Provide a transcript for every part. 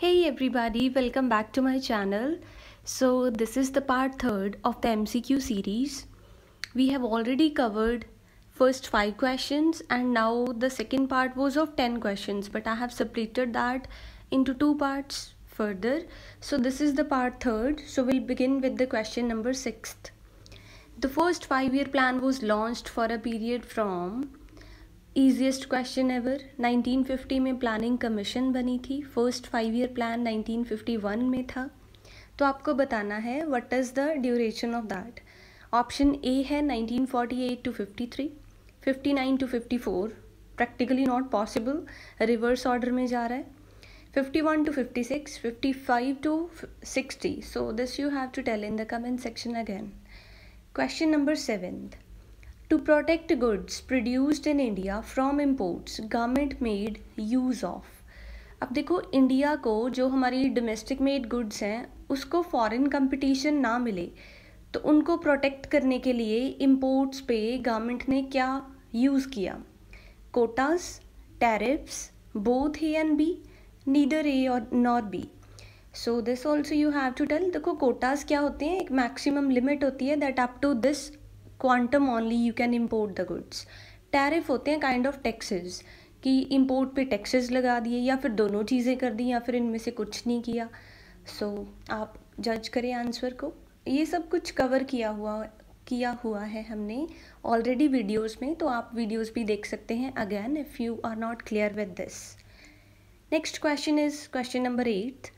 Hey everybody, welcome back to my channel. So this is the part third of the MCQ series. We have already covered first five questions and now the second part was of 10 questions but I have separated that into two parts further. So this is the part third. So we'll begin with the question number sixth. The first five year plan was launched for a period from easiest question ever 1950 में planning commission बनी थी. First five year plan 1951 में था. तो आपको बताना है what is the duration of that option A है 1948 to 53 59 to 54 practically not possible reverse order में जा रहा है. 51 to 56 55 to 60 so this you have to tell in the comment section again question number seventh To protect goods produced in India from imports, government made use of. अब देखो India को जो हमारी domestic made goods हैं उसको foreign competition ना मिले तो उनको प्रोटेक्ट करने के लिए इम्पोर्ट्स पे गवर्नमेंट ने क्या यूज़ किया? Quotas tariffs both A and B neither A और nor B so this also you have to tell देखो कोटास क्या होते हैं? एक मैक्सिमम लिमिट होती है that up to this quantum only you can import the goods tariff होते हैं काइंड ऑफ़ टैक्सेस कि इम्पोर्ट पे टैक्सेस लगा दिए या फिर दोनों चीज़ें कर दी या फिर इनमें से कुछ नहीं किया। सो so, आप जज करें आंसर को। ये सब कुछ कवर किया हुआ किया हुआ है हमने ऑलरेडी वीडियोस में तो आप वीडियोस भी देख सकते हैं again if you are not clear with this next question is question number eight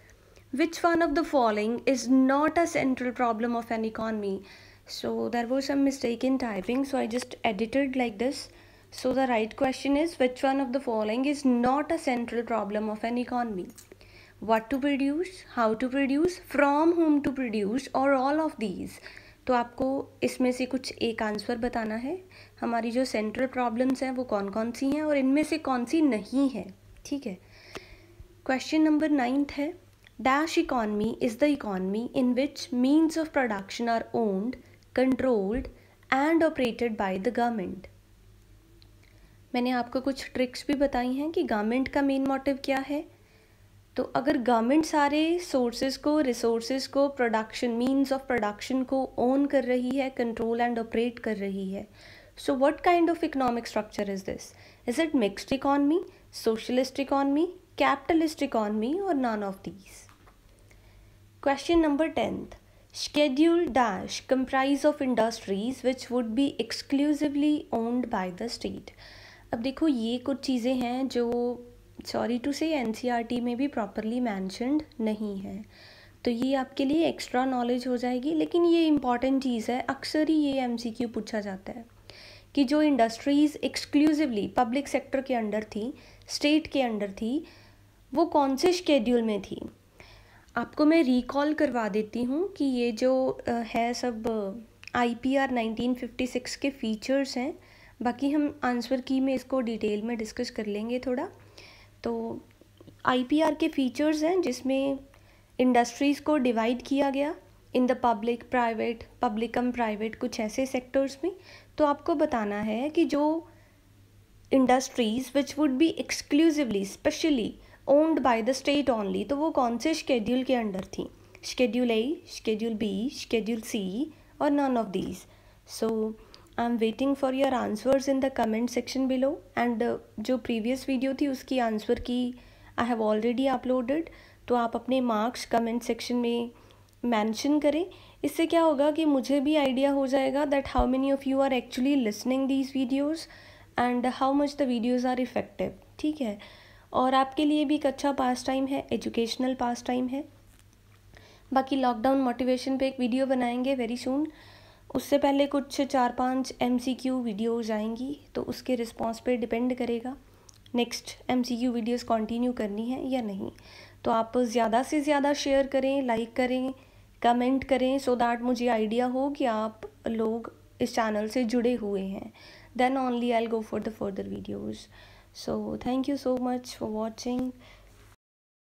which one of the following is not a central problem of an economy so there was some mistake in typing so I just edited like this so the right question is which one of the following is not a central problem of an economy what to produce how to produce from whom to produce or all of these तो आपको इसमें से कुछ एक answer बताना है हमारी जो सेंट्रल प्रॉब्लम्स हैं वो कौन कौन सी हैं और इनमें से कौन सी नहीं है ठीक है क्वेश्चन नंबर नाइन्थ है dash economy is the economy in which means of production are owned controlled and operated by the government मैंने आपको कुछ ट्रिक्स भी बताई हैं कि गवर्नमेंट का मेन मोटिव क्या है। तो अगर गवर्नमेंट सारे सोर्सेज को रिसोर्सेज को प्रोडक्शन मींस ऑफ़ प्रोडक्शन को ओन कर रही है कंट्रोल एंड ऑपरेट कर रही है so what kind of economic structure is this is it mixed economy socialist economy capitalist economy और none of these question number tenth Schedule dash comprise of industries which would be exclusively owned by the state. अब देखो, ये कुछ चीज़ें हैं जो sorry to say N C R T में भी प्रॉपरली मैंशनड नहीं है तो ये आपके लिए एक्स्ट्रा नॉलेज हो जाएगी, लेकिन ये इंपॉर्टेंट चीज़ है, अक्सर ही ये एम सी क्यू पूछा जाता है कि जो इंडस्ट्रीज़ एक्सक्लूसिवली पब्लिक सेक्टर के अंडर थी स्टेट के अंडर थी, वो कौन से शेड्यूल में थी आपको मैं रिकॉल करवा देती हूँ कि ये जो है सब I P R nineteen fifty six के फीचर्स हैं। बाकी हम आंसर की में इसको डिटेल में डिस्कस कर लेंगे थोड़ा। तो आई पी आर के फीचर्स हैं जिसमें इंडस्ट्रीज़ को डिवाइड किया गया। In the public private public cum private कुछ ऐसे सेक्टर्स में। तो आपको बताना है कि जो industries which would be exclusively specially owned by the state only तो वो कौन से शेड्यूल के अंडर थी? Schedule A schedule B schedule C और none of these so I am waiting for your answers in the comment section below and जो previous video थी उसकी आंसर की आई हैव ऑलरेडी अपलोडेड तो आप अपने मार्क्स कमेंट सेक्शन में mention करें। इससे क्या होगा कि मुझे भी आइडिया हो जाएगा that how many of you are actually listening these videos and how much the videos are effective ठीक है? और आपके लिए भी एक अच्छा पास टाइम है एजुकेशनल पास टाइम है। बाकी लॉकडाउन मोटिवेशन पे एक वीडियो बनाएँगे वेरी सुन उससे पहले कुछ चार पाँच एम सी क्यू वीडियोज़ आएँगी तो उसके रिस्पॉन्स पे डिपेंड करेगा। Next M C Q videos continue करनी है या नहीं? तो आप ज़्यादा से ज़्यादा शेयर करें लाइक करें कमेंट करें सो so दैट मुझे आइडिया हो कि आप लोग इस चैनल से जुड़े हुए हैं। Then only I go for the further videos so thank you so much for watching